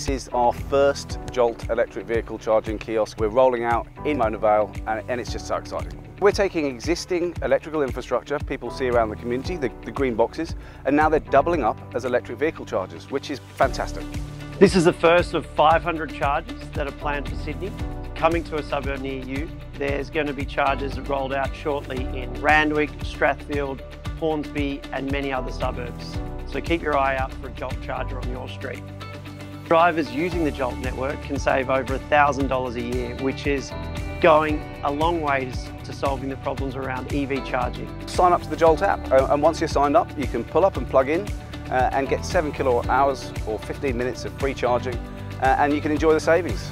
This is our first Jolt electric vehicle charging kiosk. We're rolling out in Mona Vale and, and it's just so exciting. We're taking existing electrical infrastructure people see around the community, the, the green boxes, and now they're doubling up as electric vehicle chargers, which is fantastic. This is the first of 500 chargers that are planned for Sydney. Coming to a suburb near you, there's going to be chargers rolled out shortly in Randwick, Strathfield, Hornsby and many other suburbs. So keep your eye out for a Jolt charger on your street. Drivers using the Jolt network can save over $1,000 a year, which is going a long way to solving the problems around EV charging. Sign up to the Jolt app uh, and once you're signed up you can pull up and plug in uh, and get 7 kilowatt hours or 15 minutes of free charging uh, and you can enjoy the savings.